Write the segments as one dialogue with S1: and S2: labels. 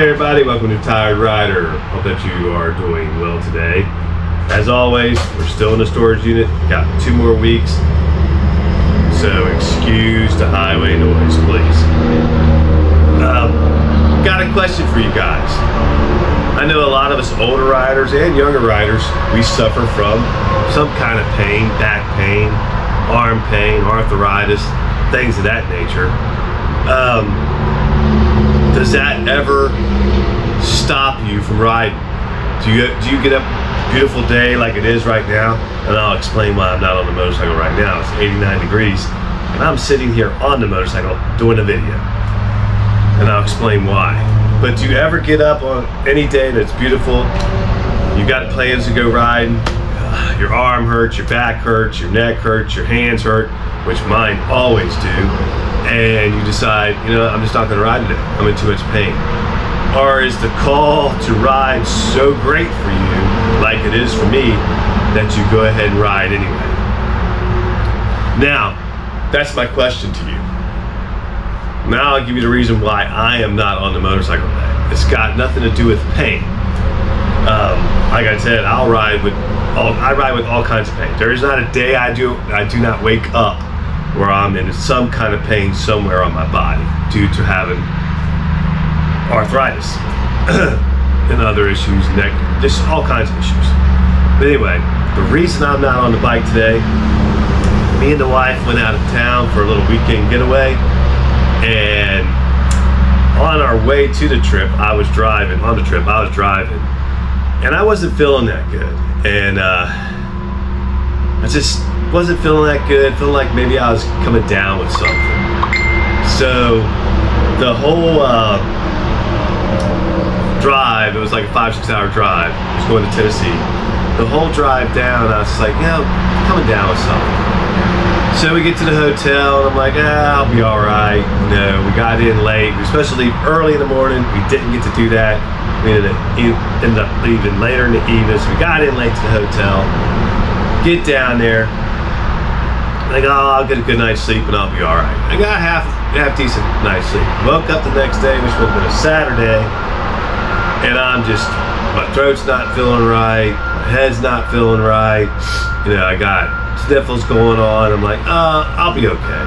S1: Hey everybody, welcome to Retired Rider. Hope that you are doing well today. As always, we're still in the storage unit. Got two more weeks. So excuse the highway noise, please. Um, got a question for you guys. I know a lot of us older riders and younger riders, we suffer from some kind of pain, back pain, arm pain, arthritis, things of that nature. Um, does that ever stop you from riding? Do you do you get a beautiful day like it is right now? And I'll explain why I'm not on the motorcycle right now. It's 89 degrees, and I'm sitting here on the motorcycle doing a video. And I'll explain why. But do you ever get up on any day that's beautiful? You got plans to go riding. Ah, your arm hurts, your back hurts, your neck hurts, your hands hurt, which mine always do and you decide, you know, I'm just not going to ride today. I'm in too much pain. Or is the call to ride so great for you, like it is for me, that you go ahead and ride anyway? Now, that's my question to you. Now I'll give you the reason why I am not on the motorcycle today. It's got nothing to do with pain. Um, like I said, I'll ride with all, I ride with all kinds of pain. There is not a day I do I do not wake up where I'm in some kind of pain somewhere on my body due to having arthritis and other issues, neck, just all kinds of issues. But anyway, the reason I'm not on the bike today, me and the wife went out of town for a little weekend getaway, and on our way to the trip, I was driving, on the trip, I was driving, and I wasn't feeling that good. And uh, I just wasn't feeling that good, feeling like maybe I was coming down with something. So the whole uh, drive, it was like a five, six hour drive, just going to Tennessee. The whole drive down, I was like, you know, coming down with something. So we get to the hotel, and I'm like, ah, I'll be all right. Know, we got in late, especially early in the morning. We didn't get to do that. We ended up leaving later in the evening, so we got in late to the hotel. Get down there, like, oh, I'll get a good night's sleep and I'll be all right. I got half half decent night's sleep. Woke up the next day, which would have been a Saturday, and I'm just my throat's not feeling right, my head's not feeling right. You know, I got sniffles going on. I'm like, uh, I'll be okay.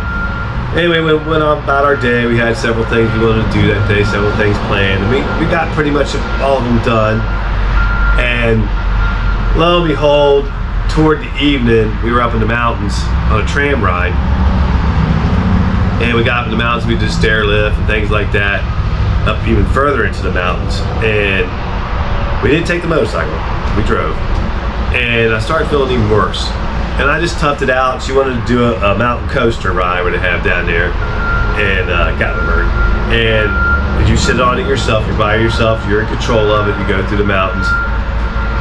S1: Anyway, we went on about our day. We had several things we wanted to do that day, several things planned, and we, we got pretty much all of them done. And lo and behold, toward the evening, we were up in the mountains on a tram ride. And we got up in the mountains, we did stair lift and things like that, up even further into the mountains. And we didn't take the motorcycle, we drove. And I started feeling even worse. And I just toughed it out. She wanted to do a, a mountain coaster ride where they have down there. And uh, Gatlinburg. And you sit on it yourself, you're by yourself, you're in control of it, you go through the mountains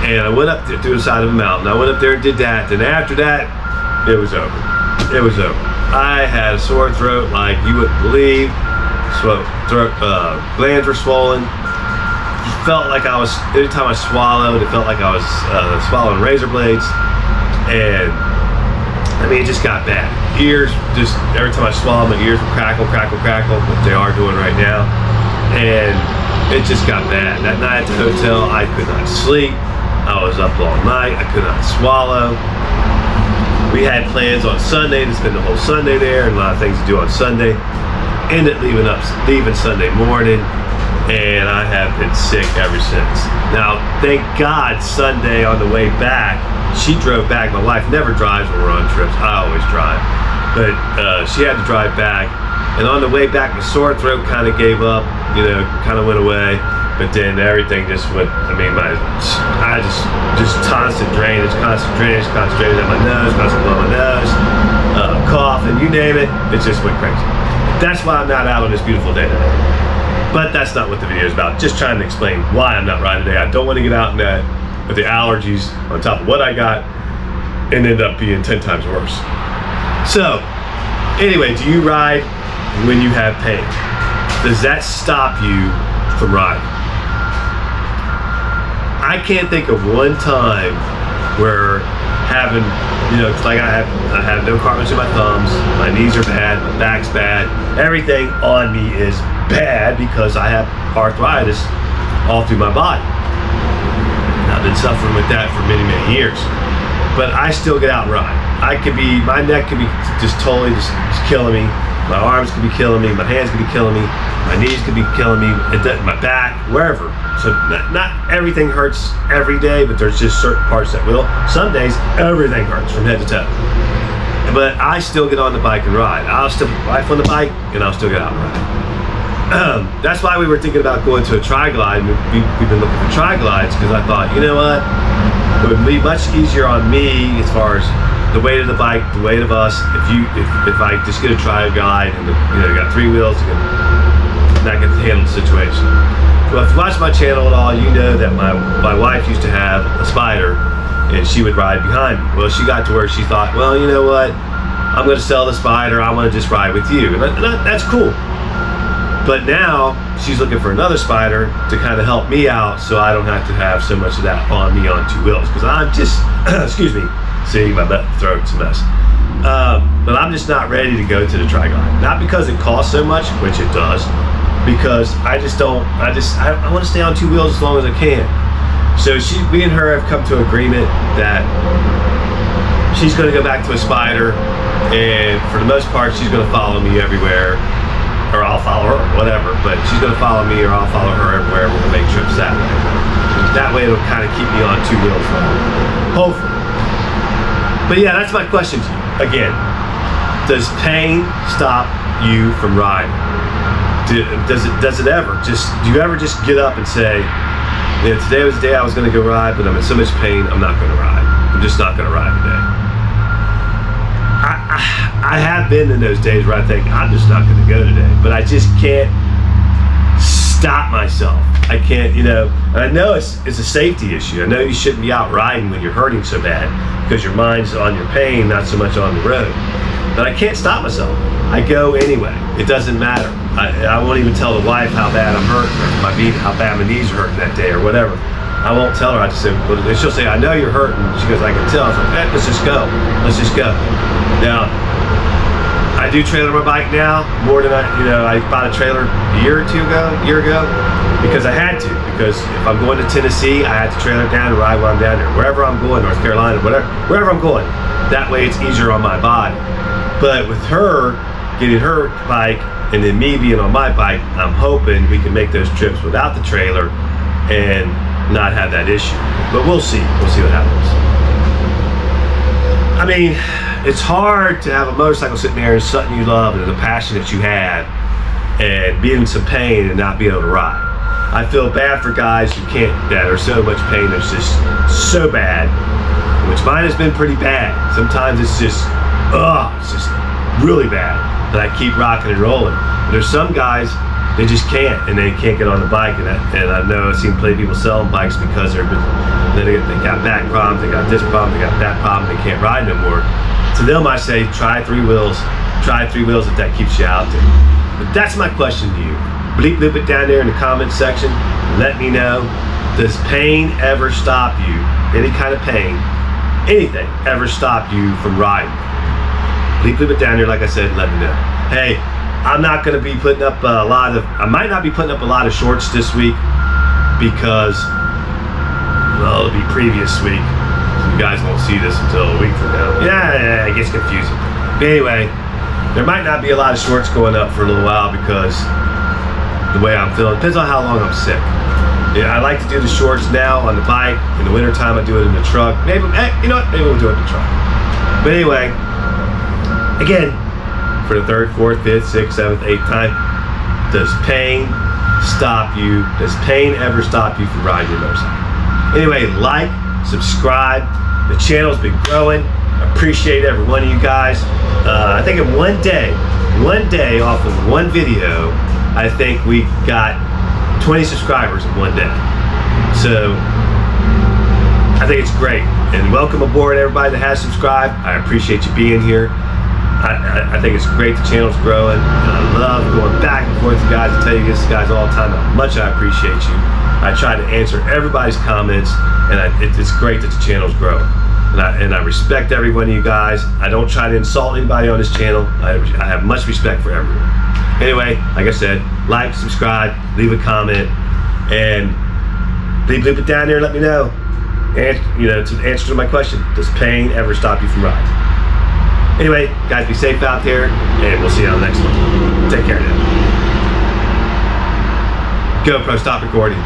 S1: and I went up to the side of a mountain. I went up there and did that. And after that, it was over. It was over. I had a sore throat like you wouldn't believe. So throat uh, glands were swollen. It Felt like I was every time I swallowed, it felt like I was uh, swallowing razor blades, and I mean it just got bad. Ears just every time I swallowed, my ears would crackle, crackle, crackle, what they are doing right now, and it just got bad. That night at the hotel, I could not sleep. I was up all night. I could not swallow. We had plans on Sunday to spend the whole Sunday there and a lot of things to do on Sunday. Ended leaving up leaving Sunday morning and I have been sick ever since. Now, thank God Sunday on the way back, she drove back. My wife never drives when we're on trips. I always drive. But uh, she had to drive back. And on the way back, my sore throat kind of gave up, you know, kind of went away but then everything just went. I mean, my I just just constant drainage, constant drainage, constant drainage on my nose, constant blow my nose, uh, cough, and you name it, it just went crazy. That's why I'm not out on this beautiful day today. But that's not what the video is about. Just trying to explain why I'm not riding today. I don't want to get out in that with the allergies on top of what I got and end up being 10 times worse. So, anyway, do you ride when you have pain? Does that stop you from riding? I can't think of one time where having, you know, like I have, I have no cartilage in my thumbs, my knees are bad, my back's bad, everything on me is bad because I have arthritis all through my body. I've been suffering with that for many, many years. But I still get out and ride. I could be, my neck could be just totally just, just killing me. My arms could be killing me. My hands could be killing me. My knees could be killing me. My back, wherever. So not, everything hurts every day, but there's just certain parts that will. Some days, everything hurts from head to toe. But I still get on the bike and ride. I'll still ride on the bike, and I'll still get out and ride. That's why we were thinking about going to a tri-glide. We, have been looking for tri-glides because I thought, you know what, it would be much easier on me as far as the weight of the bike, the weight of us. If you, if, if I just get a tri-glide and you know, you got three wheels, you can, that can handle the situation. Well, if you watch my channel at all, you know that my my wife used to have a Spyder and she would ride behind me. Well, she got to where she thought, well, you know what, I'm going to sell the Spyder. I want to just ride with you, and, that, and that, that's cool. But now she's looking for another Spyder to kind of help me out so I don't have to have so much of that on me on two wheels. Because I'm just, excuse me, see, my throat's a mess. Um, but I'm just not ready to go to the Tri-Glide. Not because it costs so much, which it does, because I just don't, I just, I, I want to stay on two wheels as long as I can. So she, we and her have come to agreement that she's going to go back to a Spyder, and for the most part, she's going to follow me everywhere or I'll follow her, whatever. But she's gonna follow me, or I'll follow her everywhere. We're gonna make trips that way. That way, it'll kind of keep me on two wheels, hopefully. But yeah, that's my question to you. Again, does pain stop you from riding? Does it? Does it ever? Just do you ever just get up and say, "Yeah, today was the day I was gonna go ride, but I'm in so much pain, I'm not gonna ride. I'm just not gonna ride today." I have been in those days where I think I'm just not going to go today, but I just can't stop myself. I can't, you know. And I know it's it's a safety issue. I know you shouldn't be out riding when you're hurting so bad because your mind's on your pain, not so much on the road. But I can't stop myself. I go anyway. It doesn't matter. I, I won't even tell the wife how bad I'm hurting, or my knee, how bad my knees are hurting that day, or whatever. I won't tell her. I just say, well, she'll say, I know you're hurting. She goes, I can tell. I was like, let's just go. Let's just go. Now, I do trailer my bike now more than I, you know, I bought a trailer a year or two ago, year ago, because I had to. Because if I'm going to Tennessee, I had to trailer down and ride while I'm down there. Wherever I'm going, North Carolina, whatever, wherever I'm going. That way it's easier on my body. But with her, getting her bike and then me being on my bike, I'm hoping we can make those trips without the trailer and not have that issue. But we'll see. We'll see what happens. I mean, it's hard to have a motorcycle sitting there and something you love and the passion that you had and be in some pain and not be able to ride. I feel bad for guys who can't, that are so much pain that's just so bad, which mine has been pretty bad. Sometimes it's just, ugh, it's just really bad. But I keep rocking and rolling. But there's some guys they just can't, and they can't get on the bike. And I, and I know I've seen plenty of people selling bikes because they're they, they got back problems, they got this problem, they got that problem, they can't ride no more. To them, I say try three wheels, try three wheels if that keeps you out there. But that's my question to you. Bleep bleep it down there in the comment section. Let me know. Does pain ever stop you? Any kind of pain, anything ever stop you from riding? Bleep bleep it down there, like I said. Let me know. Hey, I'm not going to be putting up a lot of, I might not be putting up a lot of shorts this week because, well, it'll be previous week. You guys won't see this until a week from now. Yeah, yeah, it gets confusing. But anyway, there might not be a lot of shorts going up for a little while because the way I'm feeling. Depends on how long I'm sick. Yeah, I like to do the shorts now on the bike. In the wintertime, I do it in the truck. Maybe, hey, you know what? Maybe we'll do it in the truck. But anyway, again, for the third, fourth, fifth, sixth, seventh, eighth time. Does pain stop you? Does pain ever stop you from riding your motorcycle? Anyway, like, subscribe. The channel's been growing. Appreciate every one of you guys. Uh, I think in one day, one day off of one video, I think we got 20 subscribers in one day. So I think it's great. And welcome aboard everybody that has subscribed. I appreciate you being here. I, I, think it's great the channel's growing. And I love going back and forth with guys. I tell you this guys all the time how much I appreciate you. I try to answer everybody's comments, and I, it, it's great that the channel's growing. And I, and I, respect every one of you guys. I don't try to insult anybody on this channel. I, I have much respect for everyone. Anyway, like I said, like, subscribe, leave a comment, and leave, leave it down there and let me know. And, you know, to answer to my question, does pain ever stop you from riding? Anyway, guys, be safe out there, and we'll see you on the next one. Take care now. GoPro, stop recording.